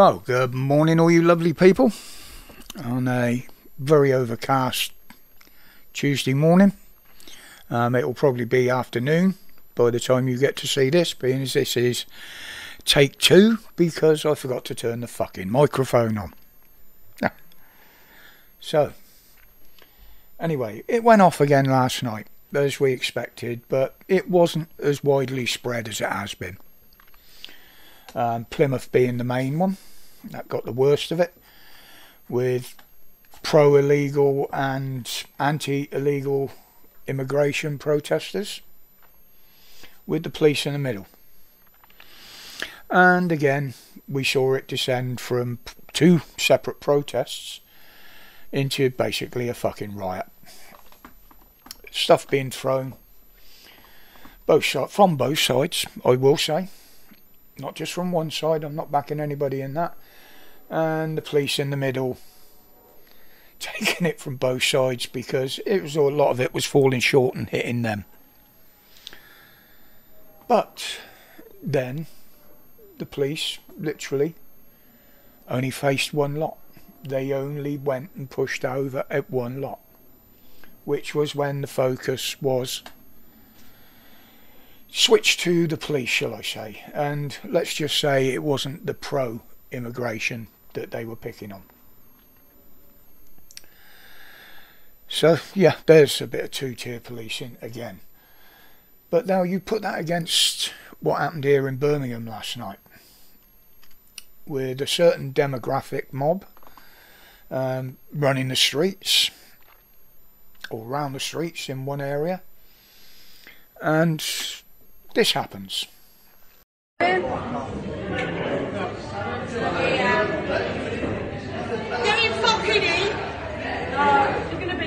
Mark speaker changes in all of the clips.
Speaker 1: Well, good morning, all you lovely people, on a very overcast Tuesday morning. Um, it will probably be afternoon by the time you get to see this, being as this is take two because I forgot to turn the fucking microphone on. So, anyway, it went off again last night, as we expected, but it wasn't as widely spread as it has been um, Plymouth being the main one. That got the worst of it, with pro illegal and anti illegal immigration protesters, with the police in the middle. And again, we saw it descend from two separate protests into basically a fucking riot. Stuff being thrown both from both sides, I will say not just from one side. I'm not backing anybody in that. And the police in the middle, taking it from both sides because it was a lot of it was falling short and hitting them. But then the police literally only faced one lot. They only went and pushed over at one lot, which was when the focus was switch to the police, shall I say, and let's just say it wasn't the pro immigration that they were picking on. So, yeah, there's a bit of two tier policing again. But now you put that against what happened here in Birmingham last night with a certain demographic mob um, running the streets or around the streets in one area and this happens. Getting fucking in. No, you're gonna be.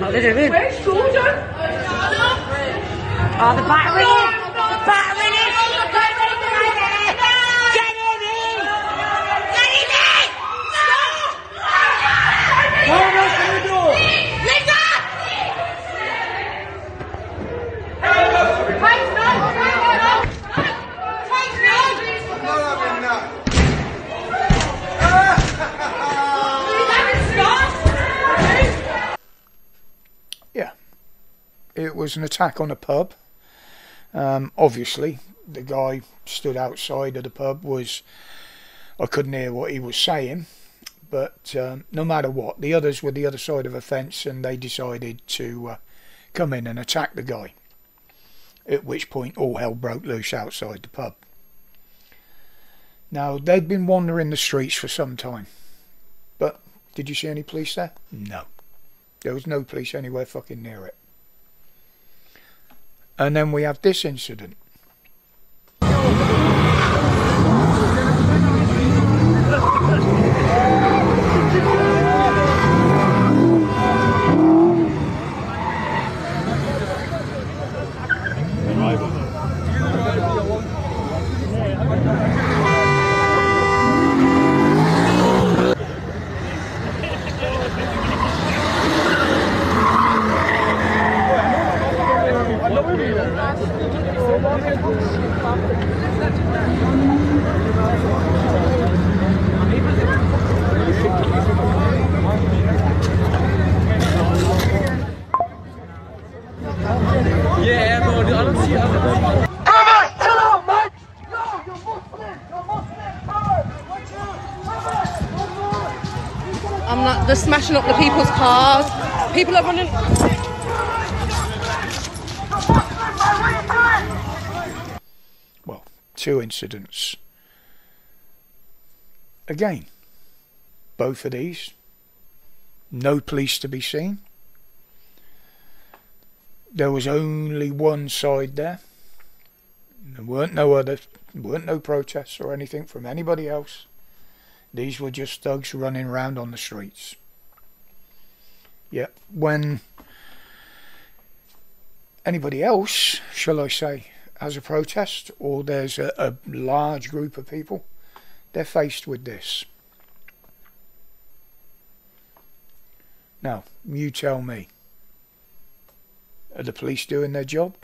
Speaker 1: What are they doing? Where's Jordan? Oh, the battery. Was an attack on a pub. Um, obviously, the guy stood outside of the pub was. I couldn't hear what he was saying, but um, no matter what, the others were the other side of a fence and they decided to uh, come in and attack the guy. At which point, all hell broke loose outside the pub. Now, they'd been wandering the streets for some time, but did you see any police there? No. There was no police anywhere fucking near it. And then we have this incident.
Speaker 2: Smashing up the people's cars. People are running.
Speaker 1: Well, two incidents. Again, both of these, no police to be seen. There was only one side there. There weren't no other, weren't no protests or anything from anybody else. These were just thugs running around on the streets. Yet when anybody else, shall I say, has a protest or there's a, a large group of people, they're faced with this. Now, you tell me. Are the police doing their job?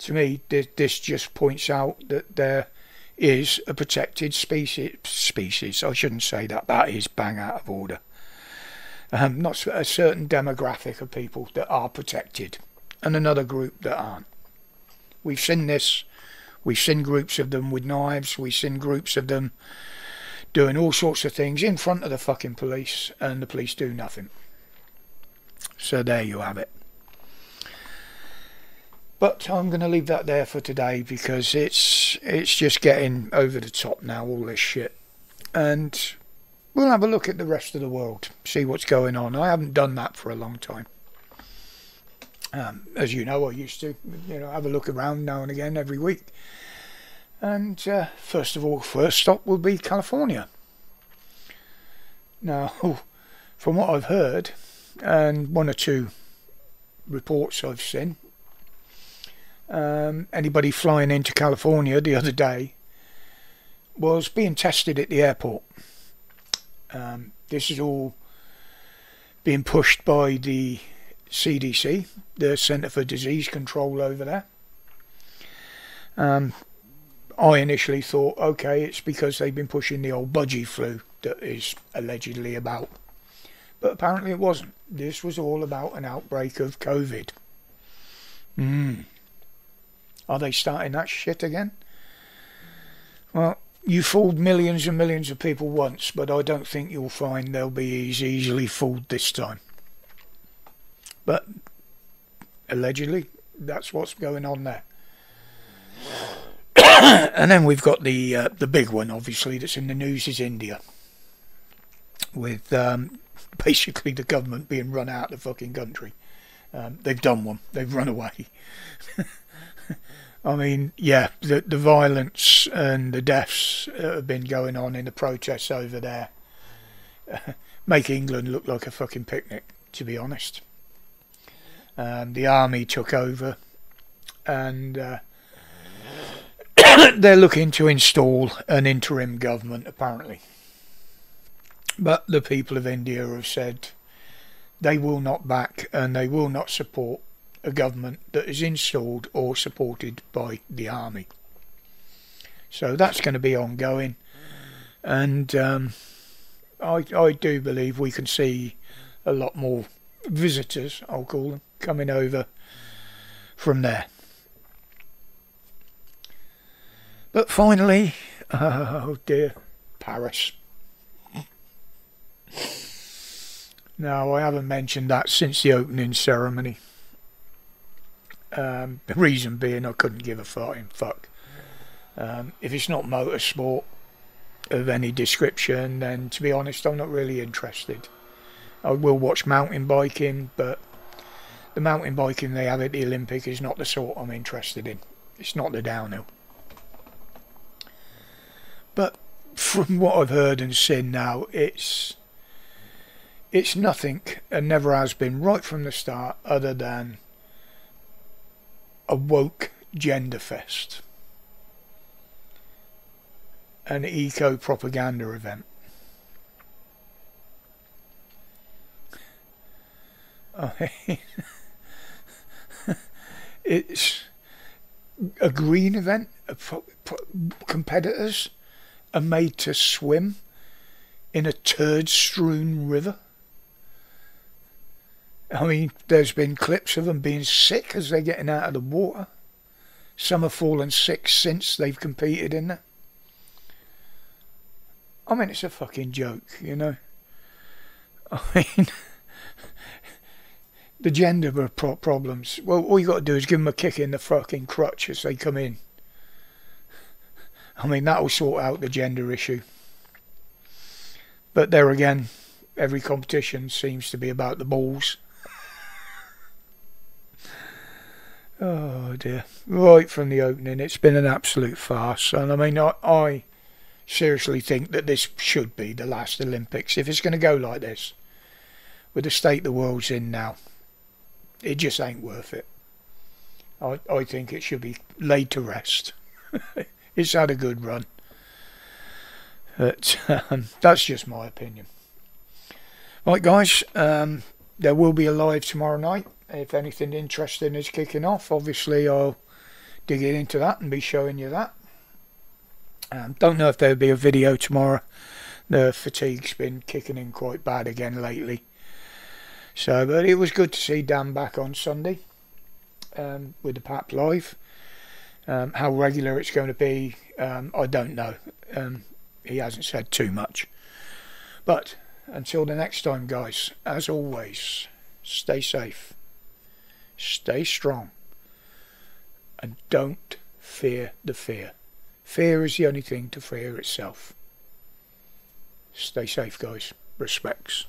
Speaker 1: To me, this just points out that there is a protected species. Species. I shouldn't say that. That is bang out of order. Um, not a certain demographic of people that are protected, and another group that aren't. We've seen this. We've seen groups of them with knives. We've seen groups of them doing all sorts of things in front of the fucking police, and the police do nothing. So there you have it. But I'm going to leave that there for today because it's it's just getting over the top now, all this shit. And we'll have a look at the rest of the world, see what's going on. I haven't done that for a long time. Um, as you know, I used to, you know, have a look around now and again every week. And uh, first of all, first stop will be California. Now, from what I've heard, and one or two reports I've seen, um, anybody flying into California the other day was being tested at the airport. Um, this is all being pushed by the CDC, the Centre for Disease Control over there. Um, I initially thought, okay, it's because they've been pushing the old budgie flu that is allegedly about. But apparently it wasn't. This was all about an outbreak of COVID. Hmm. Are they starting that shit again? Well, you fooled millions and millions of people once, but I don't think you'll find they'll be as easily fooled this time. But allegedly, that's what's going on there. and then we've got the uh, the big one, obviously, that's in the news is India, with um, basically the government being run out of the fucking country. Um, they've done one. They've run away. I mean, yeah, the the violence and the deaths that have been going on in the protests over there make England look like a fucking picnic, to be honest. Um, the army took over, and uh, they're looking to install an interim government, apparently. But the people of India have said they will not back and they will not support a government that is installed or supported by the army. So that's going to be ongoing, and um, I I do believe we can see a lot more visitors, I'll call them, coming over from there. But finally, oh dear, Paris. Now, I haven't mentioned that since the opening ceremony. Um, the reason being I couldn't give a flying fuck. Um, if it's not motorsport of any description, then to be honest, I'm not really interested. I will watch mountain biking, but the mountain biking they have at the Olympic is not the sort I'm interested in. It's not the downhill. But from what I've heard and seen now, it's it's nothing and never has been right from the start other than a woke gender fest, an eco propaganda event. it's a green event. competitors are made to swim in a turd strewn river. I mean, there's been clips of them being sick as they're getting out of the water. Some have fallen sick since they've competed in there. I mean, it's a fucking joke, you know. I mean, the gender pro- problems. Well, all you got to do is give them a kick in the fucking crutch as they come in. I mean, that'll sort out the gender issue. But there again, every competition seems to be about the balls. Oh dear. Right from the opening, it's been an absolute farce. And I mean, I, I seriously think that this should be the last Olympics. If it's going to go like this, with the state the world's in now, it just ain't worth it. I, I think it should be laid to rest. it's had a good run. But um, that's just my opinion. Right, guys, um, there will be a live tomorrow night if anything interesting is kicking off, obviously I'll dig into that and be showing you that. Um, don't know if there'll be a video tomorrow. The fatigue's been kicking in quite bad again lately. So, but it was good to see Dan back on Sunday um, with the PAP Live. Um, how regular it's going to be, um, I don't know. Um, he hasn't said too much. But until the next time, guys, as always, stay safe, stay strong, and don't fear the fear. Fear is the only thing to fear itself. Stay safe, guys. Respects.